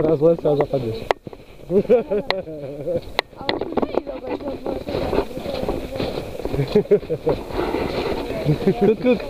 rozleciał zapadniesz. A on nie idą, bo to Kuk, kuk.